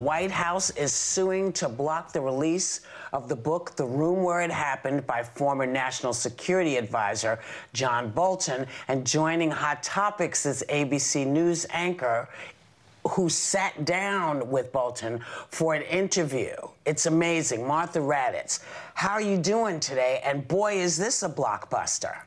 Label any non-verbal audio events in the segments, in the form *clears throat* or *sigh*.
White House is suing to block the release of the book The Room Where It Happened by former National Security Advisor John Bolton. And joining Hot Topics is ABC News anchor who sat down with Bolton for an interview. It's amazing. Martha Raddatz. How are you doing today? And boy, is this a blockbuster.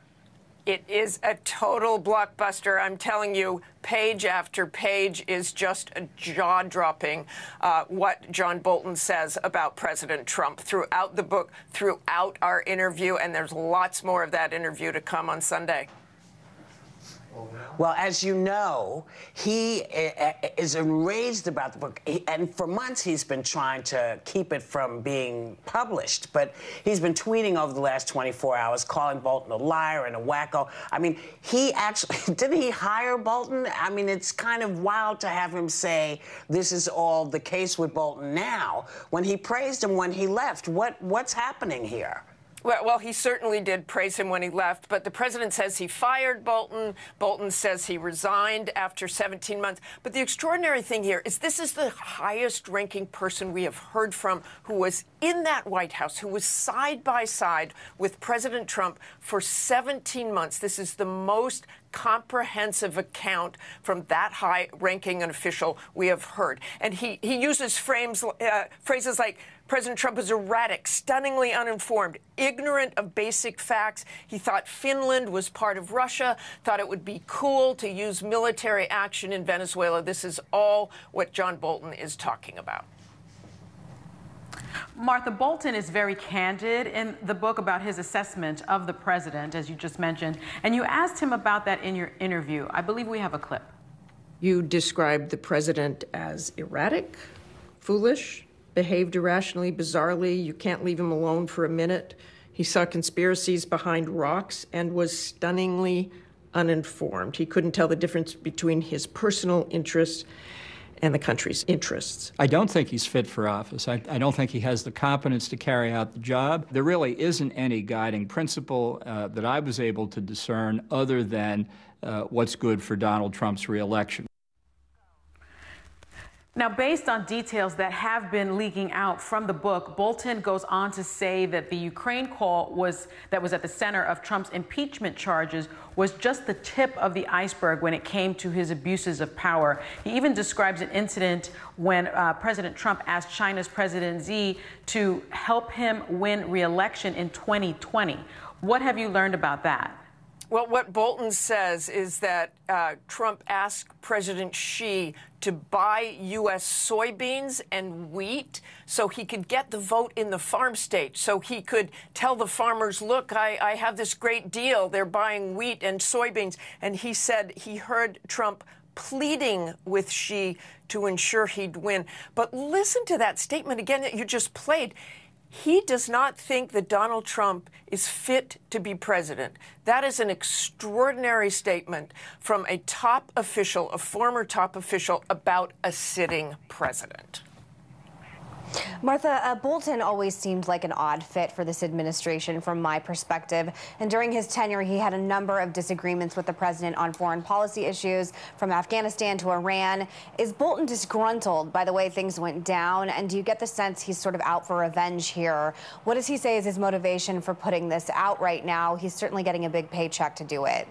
It is a total blockbuster. I'm telling you, page after page is just jaw dropping uh, what John Bolton says about President Trump throughout the book, throughout our interview, and there's lots more of that interview to come on Sunday. Well, as you know, he eh, eh, is enraged about the book, and for months he's been trying to keep it from being published. But he's been tweeting over the last 24 hours, calling Bolton a liar and a wacko. I mean, he actually *laughs* didn't he hire Bolton? I mean, it's kind of wild to have him say this is all the case with Bolton now when he praised him when he left. What what's happening here? Well, well, he certainly did praise him when he left, but the president says he fired Bolton. Bolton says he resigned after 17 months. But the extraordinary thing here is this is the highest ranking person we have heard from who was in that White House, who was side by side with President Trump for 17 months. This is the most comprehensive account from that high ranking an official we have heard. And he, he uses frames, uh, phrases like President Trump is erratic, stunningly uninformed, ignorant of basic facts. He thought Finland was part of Russia, thought it would be cool to use military action in Venezuela. This is all what John Bolton is talking about. Martha Bolton is very candid in the book about his assessment of the president, as you just mentioned, and you asked him about that in your interview. I believe we have a clip. You described the president as erratic, foolish, behaved irrationally, bizarrely. You can't leave him alone for a minute. He saw conspiracies behind rocks and was stunningly uninformed. He couldn't tell the difference between his personal interests and the country's interests. I don't think he's fit for office. I, I, don't think he has the competence to carry out the job. There really isn't any guiding principle uh, that I was able to discern other than uh, what's good for Donald Trump's reelection. Now, based on details that have been leaking out from the book, Bolton goes on to say that the Ukraine call was that was at the center of Trump's impeachment charges was just the tip of the iceberg when it came to his abuses of power. He even describes an incident when uh, President Trump asked China's President Xi to help him win re-election in 2020. What have you learned about that? Well, what Bolton says is that uh, Trump asked President Xi to buy U.S. soybeans and wheat so he could get the vote in the farm state, so he could tell the farmers, look, I, I have this great deal. They're buying wheat and soybeans. And he said he heard Trump pleading with Xi to ensure he'd win. But listen to that statement again that you just played. He does not think that Donald Trump is fit to be president. That is an extraordinary statement from a top official, a former top official, about a sitting president. Martha, uh, Bolton always seemed like an odd fit for this administration from my perspective. And during his tenure, he had a number of disagreements with the president on foreign policy issues, from Afghanistan to Iran. Is Bolton disgruntled by the way things went down? And do you get the sense he's sort of out for revenge here? What does he say is his motivation for putting this out right now? He's certainly getting a big paycheck to do it.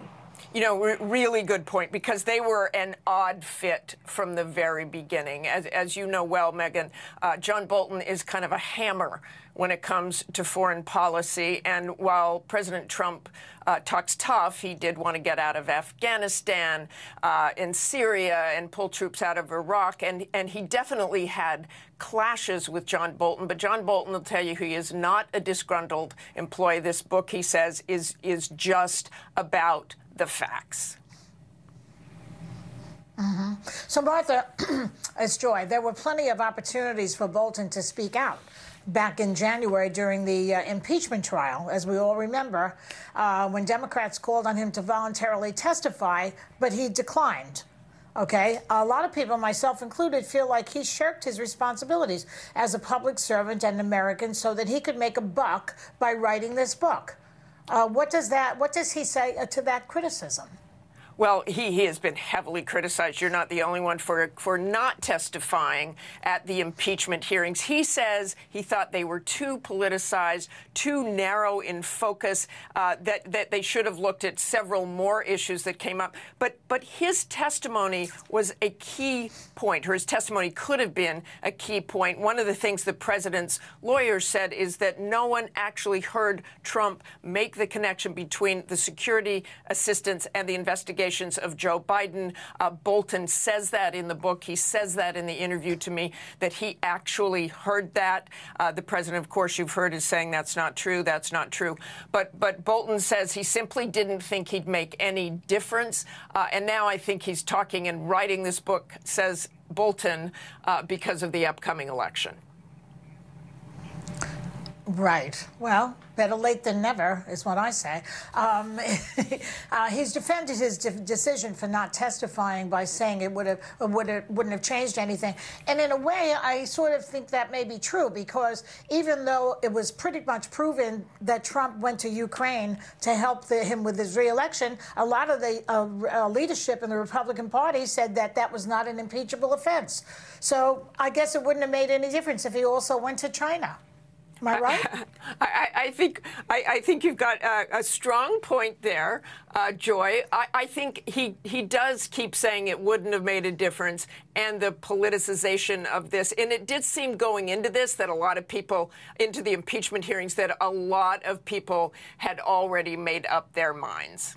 You know, re- really good point because they were an odd fit from the very beginning. As, as you know well, Meghan, uh, John Bolton is kind of a hammer when it comes to foreign policy. And while President Trump uh, talks tough, he did want to get out of Afghanistan uh, and Syria and pull troops out of Iraq. And, and he definitely had clashes with John Bolton. But John Bolton will tell you he is not a disgruntled employee. This book, he says, is, is just about the facts. Mm-hmm. So, Martha, *clears throat* it's Joy. There were plenty of opportunities for Bolton to speak out back in January during the uh, impeachment trial, as we all remember, uh, when Democrats called on him to voluntarily testify, but he declined. Okay, a lot of people, myself included, feel like he shirked his responsibilities as a public servant and American so that he could make a buck by writing this book. Uh, what does that? What does he say uh, to that criticism? Well, he, he has been heavily criticized. You're not the only one for for not testifying at the impeachment hearings. He says he thought they were too politicized, too narrow in focus, uh, that that they should have looked at several more issues that came up. But but his testimony was a key point, or his testimony could have been a key point. One of the things the president's lawyers said is that no one actually heard Trump make the connection between the security assistance and the investigation of Joe Biden. Uh, Bolton says that in the book. He says that in the interview to me that he actually heard that. Uh, the president, of course, you've heard is saying that's not true. That's not true. But but Bolton says he simply didn't think he'd make any difference. Uh, and now I think he's talking and writing this book. Says Bolton uh, because of the upcoming election. Right. Well, better late than never is what I say. Um, *laughs* uh, he's defended his de decision for not testifying by saying it would have would have, wouldn't have changed anything. And in a way, I sort of think that may be true because even though it was pretty much proven that Trump went to Ukraine to help the, him with his reelection, a lot of the uh, uh, leadership in the Republican Party said that that was not an impeachable offense. So I guess it wouldn't have made any difference if he also went to China. Am I right? *laughs* I, I, think I, I, think you've got a, a strong point there, uh, Joy. I, I, think he he does keep saying it wouldn't have made a difference, and the politicization of this. And it did seem going into this that a lot of people into the impeachment hearings that a lot of people had already made up their minds.